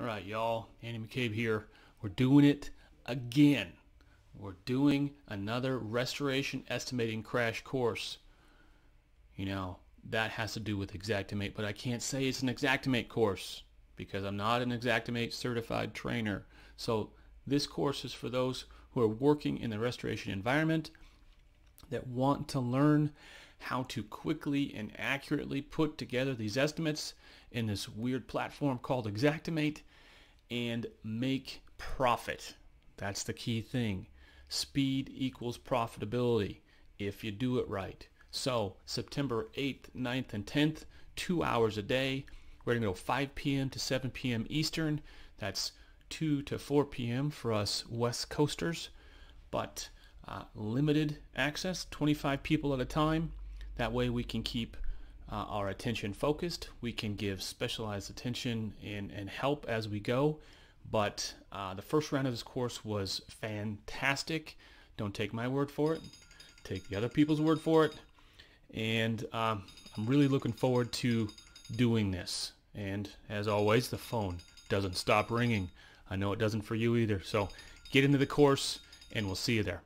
All right, y'all. Andy McCabe here. We're doing it again. We're doing another restoration estimating crash course. You know, that has to do with Xactimate, but I can't say it's an Xactimate course because I'm not an Xactimate certified trainer. So this course is for those who are working in the restoration environment that want to learn how to quickly and accurately put together these estimates in this weird platform called Xactimate and make profit. That's the key thing. Speed equals profitability if you do it right. So September 8th, 9th, and 10th, two hours a day. We're going to go 5 p.m. to 7 p.m. Eastern. That's 2 to 4 p.m. for us West Coasters. But uh, limited access, 25 people at a time. That way we can keep uh, our attention focused. We can give specialized attention and, and help as we go. But uh, the first round of this course was fantastic. Don't take my word for it. Take the other people's word for it. And um, I'm really looking forward to doing this. And as always, the phone doesn't stop ringing. I know it doesn't for you either. So get into the course and we'll see you there.